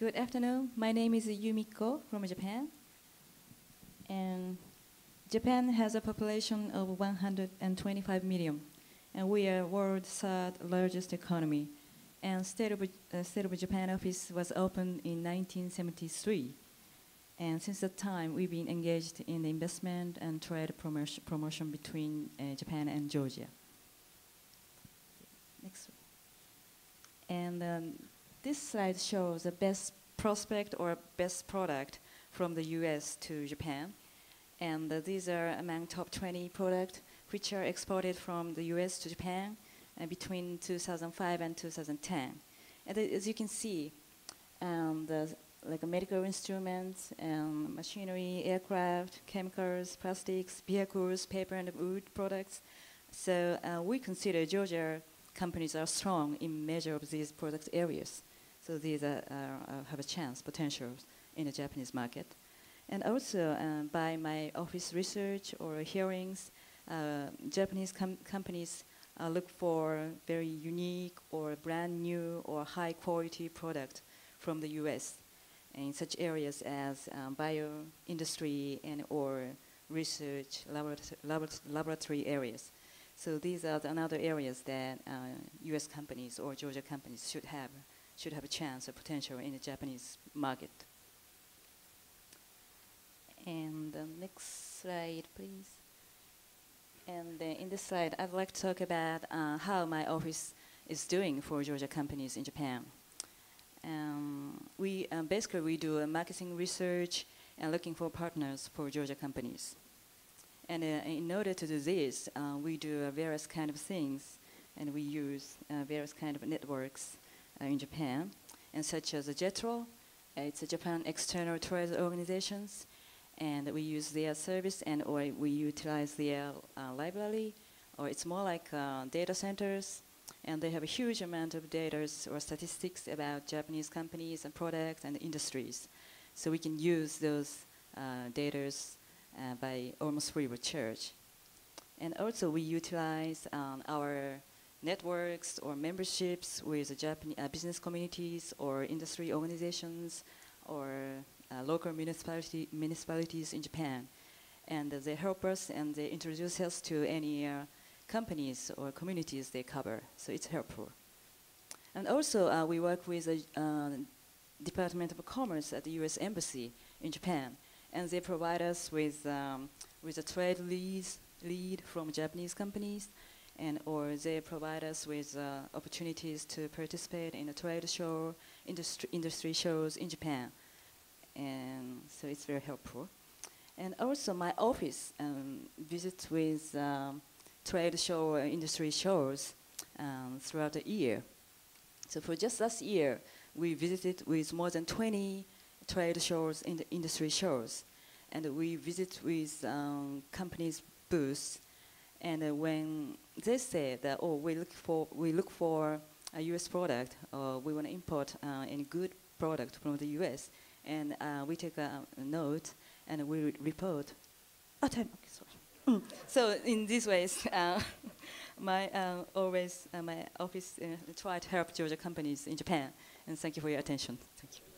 good afternoon. My name is Yumiko from Japan. And Japan has a population of 125 million, and we are world's third largest economy. And State of, uh, State of Japan office was opened in 1973. And since that time, we've been engaged in the investment and trade promotion, promotion between uh, Japan and Georgia. Next. And um, this slide shows the best prospect or best product from the US to Japan. And uh, these are among top 20 products which are exported from the US to Japan uh, between 2005 and 2010. And as you can see, um, the like medical instruments, um, machinery, aircraft, chemicals, plastics, vehicles, paper and wood products. So uh, we consider Georgia companies are strong in measure of these product areas. So these are, uh, have a chance, potential in the Japanese market. And also uh, by my office research or hearings, uh, Japanese com companies uh, look for very unique or brand new or high quality product from the US in such areas as um, bio industry and or research laboratory areas. So these are the another areas that uh, US companies or Georgia companies should have should have a chance or potential in the Japanese market. And the next slide, please. And uh, in this slide, I'd like to talk about uh, how my office is doing for Georgia companies in Japan. Um, we um, basically we do a marketing research and looking for partners for Georgia companies. And uh, in order to do this, uh, we do various kind of things, and we use uh, various kind of networks uh, in Japan, and such as JETRO, uh, it's a Japan External Trade Organizations, and we use their service and or we utilize their uh, library, or it's more like data centers, and they have a huge amount of data or statistics about Japanese companies and products and industries. So we can use those uh, data uh, by almost free of charge. And also we utilize um, our networks or memberships with the Japanese uh, business communities or industry organizations or uh, local municipality, municipalities in Japan. And they help us and they introduce us to any uh, companies or communities they cover. So it's helpful. And also uh, we work with the uh, Department of Commerce at the U.S. Embassy in Japan. And they provide us with, um, with a trade lead from Japanese companies and or they provide us with uh, opportunities to participate in a trade show, industry, industry shows in Japan. And so it's very helpful. And also my office um, visits with um, trade show or industry shows um, throughout the year. So for just last year, we visited with more than 20 trade shows in the industry shows. And we visit with um, companies' booths and uh, when they say that, oh, we look for, we look for a U.S. product, or we want to import uh, any good product from the U.S., and uh, we take a, a, note and we re report. Oh, time. Okay, sorry. Mm. So in these ways, uh, my uh, always uh, my office try to help Georgia companies in Japan. And thank you for your attention. Thank you.